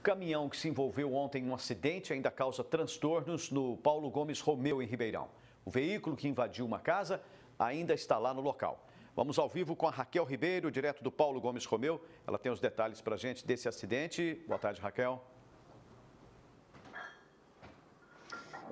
caminhão que se envolveu ontem em um acidente ainda causa transtornos no Paulo Gomes Romeu, em Ribeirão. O veículo que invadiu uma casa ainda está lá no local. Vamos ao vivo com a Raquel Ribeiro, direto do Paulo Gomes Romeu. Ela tem os detalhes para a gente desse acidente. Boa tarde, Raquel.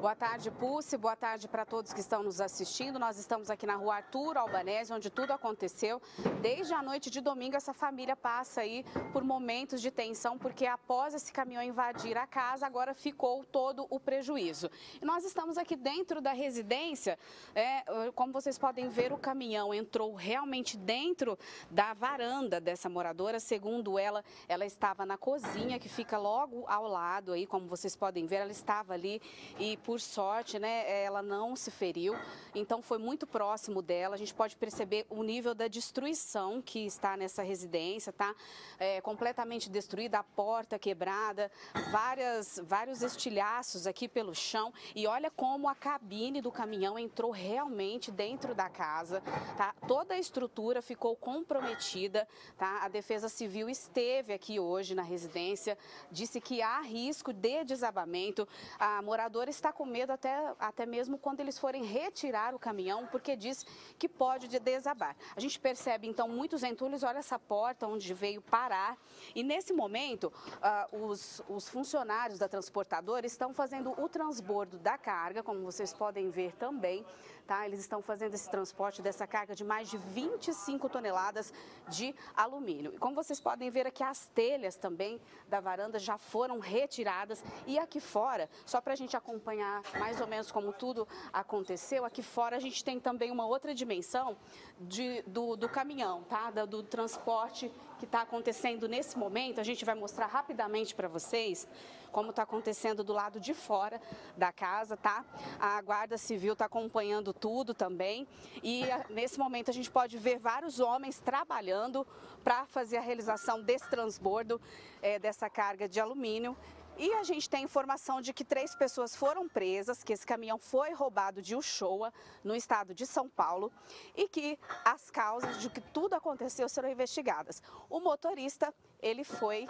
Boa tarde, Pulse. Boa tarde para todos que estão nos assistindo. Nós estamos aqui na rua Arthur Albanese, onde tudo aconteceu. Desde a noite de domingo, essa família passa aí por momentos de tensão, porque após esse caminhão invadir a casa, agora ficou todo o prejuízo. E nós estamos aqui dentro da residência. É, como vocês podem ver, o caminhão entrou realmente dentro da varanda dessa moradora. Segundo ela, ela estava na cozinha, que fica logo ao lado aí, como vocês podem ver, ela estava ali e por sorte, né, ela não se feriu, então foi muito próximo dela. A gente pode perceber o nível da destruição que está nessa residência, tá? É, completamente destruída, a porta quebrada, várias, vários estilhaços aqui pelo chão. E olha como a cabine do caminhão entrou realmente dentro da casa, tá? Toda a estrutura ficou comprometida, tá? A Defesa Civil esteve aqui hoje na residência, disse que há risco de desabamento. A moradora está com medo até, até mesmo quando eles forem retirar o caminhão, porque diz que pode desabar. A gente percebe então muitos entulhos, olha essa porta onde veio parar e nesse momento uh, os, os funcionários da transportadora estão fazendo o transbordo da carga, como vocês podem ver também, tá? Eles estão fazendo esse transporte dessa carga de mais de 25 toneladas de alumínio. E como vocês podem ver aqui, as telhas também da varanda já foram retiradas e aqui fora, só para a gente acompanhar acompanhar mais ou menos como tudo aconteceu, aqui fora a gente tem também uma outra dimensão de, do, do caminhão, tá? do, do transporte que está acontecendo nesse momento. A gente vai mostrar rapidamente para vocês como está acontecendo do lado de fora da casa, tá? A Guarda Civil está acompanhando tudo também e nesse momento a gente pode ver vários homens trabalhando para fazer a realização desse transbordo é, dessa carga de alumínio e a gente tem informação de que três pessoas foram presas, que esse caminhão foi roubado de Uchoa, no estado de São Paulo, e que as causas de que tudo aconteceu serão investigadas. O motorista, ele foi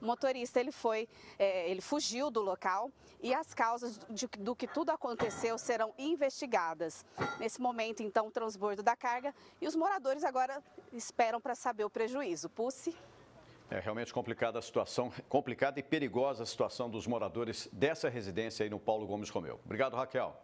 o motorista ele foi, é, ele fugiu do local e as causas de, do que tudo aconteceu serão investigadas. Nesse momento, então, o transbordo da carga e os moradores agora esperam para saber o prejuízo. Pulse. É realmente complicada a situação, complicada e perigosa a situação dos moradores dessa residência aí no Paulo Gomes Romeu. Obrigado, Raquel.